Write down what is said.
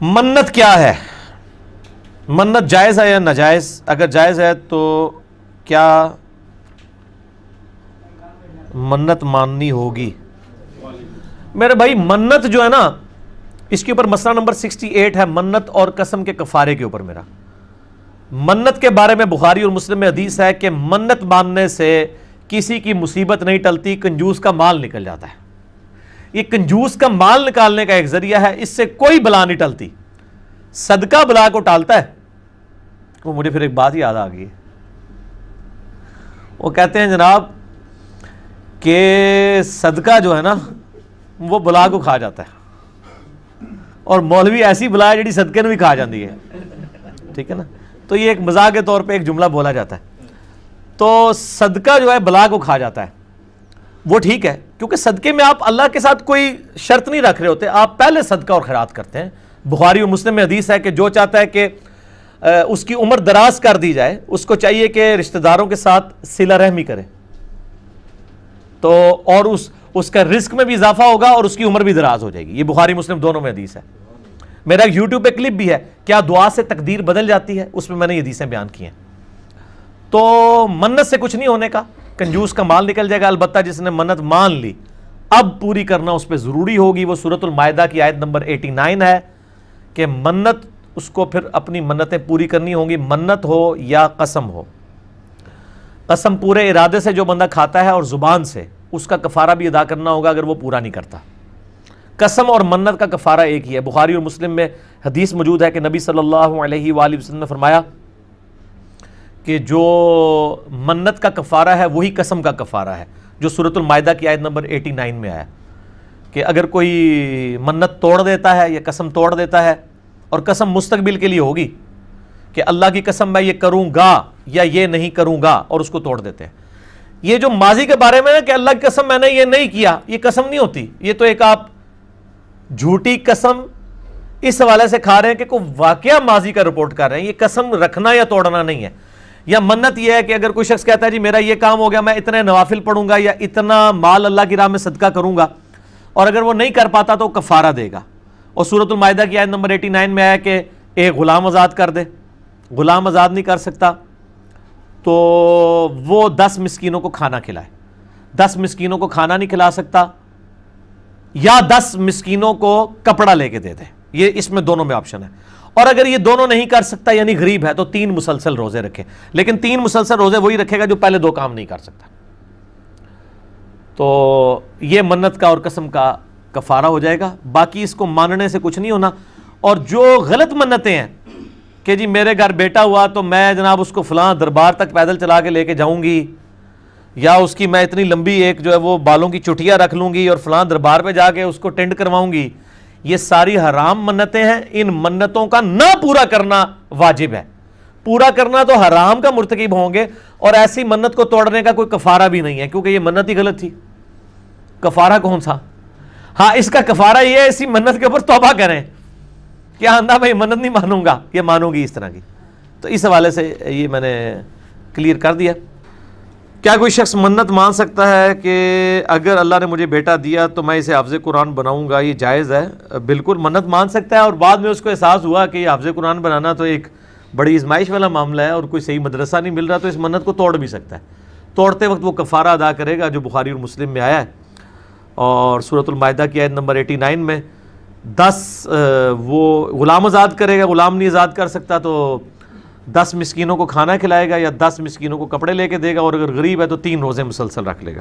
منت کیا ہے؟ منت جائز ہے یا ناجائز؟ اگر جائز ہے تو کیا منت ماننی ہوگی؟ میرے بھائی، منت جو ہے نا، اس کے اوپر مسئلہ نمبر سکسٹی ایٹ ہے، منت اور قسم کے کفارے کے اوپر میرا۔ منت کے بارے میں بخاری اور مسلم میں حدیث ہے کہ منت ماننے سے کسی کی مصیبت نہیں ٹلتی، کنجوس کا مال نکل جاتا ہے۔ یہ کنجوس کا مال نکالنے کا ایک ذریعہ ہے، اس سے کوئی بلا نہیں ٹلتی۔ صدقہ بلا کو ٹالتا ہے۔ وہ مجھے پھر ایک بات یاد آ گئی۔ وہ کہتے ہیں، جناب، کہ صدقہ جو ہے نا، وہ بلا کو کھا جاتا ہے۔ اور مولوی ایسی بلا ہے جی صدقے نے بھی کھا جاتی ہے۔ ٹھیک ہے نا؟ تو یہ ایک مزاق کے طور پہ ایک جملہ بولا جاتا ہے۔ تو صدقہ جو ہے، بلا کو کھا جاتا ہے۔ وہ ٹھیک ہے، کیونکہ صدقے میں آپ اللہ کے ساتھ کوئی شرط نہیں رکھ رہے ہوتے، آپ پہلے صدقہ اور خیرات کرتے ہیں۔ بخاری و مسلم میں حدیث ہے کہ جو چاہتا ہے کہ اس کی عمر دراز کر دی جائے، اس کو چاہیے کہ رشتہ داروں کے ساتھ سلا رحمی کرے۔ تو اور اس اس کا رزق میں بھی اضافہ ہوگا اور اس کی عمر بھی دراز ہو جائے گی۔ یہ بخاری مسلم دونوں میں حدیث ہے۔ میرا ایک یوٹیوب پہ کلپ بھی ہے، کیا دعا سے تقدیر بدل جاتی ہے؟ اس میں میں نے یہ حدیثیں بیان کی ہیں۔ تو منت سے کچھ نہیں ہونے کا۔ کنجوس کا مال نکل جائے گا، البتہ جس نے منت مان لی۔ اب پوری کرنا اس پہ ضروری ہوگی۔ وہ صورت المائدہ کی آیت نمبر ایٹی نائن ہے کہ منت، اس کو پھر اپنی منتیں پوری کرنی ہوں گی۔ منت ہو یا قسم ہو۔ قسم پورے ارادے سے جو بندہ کھاتا ہے اور زبان سے، اس کا کفارہ بھی ادا کرنا ہوگا اگر وہ پورا نہیں کرتا۔ قسم اور منت کا کفارہ ایک ہی ہے۔ بخاری اور مسلم میں حدیث موجود ہے کہ نبی صلی اللہ علیہ وآلہ وسلم نے فرمایا کہ جو منت کا کفارہ ہے، وہی قسم کا کفارہ ہے، جو صورت المائدہ کی آیت نمبر ایٹی نائن میں آیا۔ کہ اگر کوئی منت توڑ دیتا ہے یا قسم توڑ دیتا ہے، اور قسم مستقبل کے لیے ہوگی کہ اللہ کی قسم میں یہ کروں گا یا یہ نہیں کروں گا، اور اس کو توڑ دیتے ہیں۔ یہ جو ماضی کے بارے میں کہ اللہ کی قسم میں نے یہ نہیں کیا، یہ قسم نہیں ہوتی۔ یہ تو ایک آپ جھوٹی قسم اس حوالے سے کھا رہے ہیں کہ کوئی واقعہ ماضی کا رپورٹ کر رہے ہیں۔ یہ قسم رکھنا یا توڑنا نہیں ہے۔ یا منت یہ ہے کہ اگر کوئی شخص کہتا ہے جی میرا یہ کام ہو گیا، میں اتنے نوافل پڑھوں گا یا اتنا مال اللہ کی راہ میں صدقہ کروں گا، اور اگر وہ نہیں کر پاتا تو کفارہ دے گا۔ اور صورت المائدہ کی آیت نمبر ایٹی نائن میں آیا کہ ایک غلام آزاد کر دے۔ غلام آزاد نہیں کر سکتا۔ تو وہ دس مسکینوں کو کھانا کھلائے۔ دس مسکینوں کو کھانا نہیں کھلا سکتا، یا دس مسکینوں کو کپڑا لے کے دے دے۔ یہ اس میں دونوں میں آپشن ہے۔ اور اگر یہ دونوں نہیں کر سکتا یعنی غریب ہے، تو تین مسلسل روزے رکھے۔ لیکن تین مسلسل روزے وہی رکھے گا جو پہلے دو کام نہیں کر سکتا۔ تو یہ منت کا اور قسم کا کفارہ ہو جائے گا۔ باقی اس کو ماننے سے کچھ نہیں ہونا۔ اور جو غلط منتیں ہیں کہ جی میرے گھر بیٹا ہوا تو میں جناب اس کو فلاں دربار تک پیدل چلا کے لے کے جاؤں گی، یا اس کی میں اتنی لمبی ایک جو ہے وہ بالوں کی چٹیاں رکھ لوں گی اور فلاں دربار پہ جا کے اس کو ٹینڈ کرواؤں گی۔ یہ ساری حرام منتیں ہیں، ان منتوں کا نہ پورا کرنا واجب ہے۔ پورا کرنا تو حرام کا مرتکب ہوں گے اور ایسی منت کو توڑنے کا کوئی کفارہ بھی نہیں ہے، کیونکہ یہ منت ہی غلط تھی۔ کفارہ کون سا؟ ہاں اس کا کفارہ یہ ہے، اسی منت کے اوپر توبہ کریں۔ کیا آندہ میں یہ منت نہیں مانوں گا؟ یہ مانوں گی اس طرح کی۔ تو اس حوالے سے یہ میں نے کلیئر کر دیا۔ کیا کوئی شخص منت مان سکتا ہے کہ اگر اللہ نے مجھے بیٹا دیا تو میں اسے حافظ قرآن بناؤں گا؟ یہ جائز ہے۔ بالکل منت مان سکتا ہے اور بعد میں اس کو احساس ہوا کہ یہ حافظ قرآن بنانا تو ایک بڑی ازمائش والا معاملہ ہے اور کوئی صحیح مدرسہ نہیں مل رہا تو اس منت کو توڑ بھی سکتا ہے۔ توڑتے وقت وہ کفارہ ادا کرے گا جو بخاری اور مسلم میں آیا ہے۔ اور صورت المائدہ کی آیت نمبر ایٹی نائن میں دس وہ غلام آزاد کرے گا، غلام نہیں آزاد کر سکتا تو دس مسکینوں کو کھانا کھلائے گا یا دس مسکینوں کو کپڑے لے کے دے گا اور اگر غریب ہے تو تین روزے مسلسل رکھ لے گا۔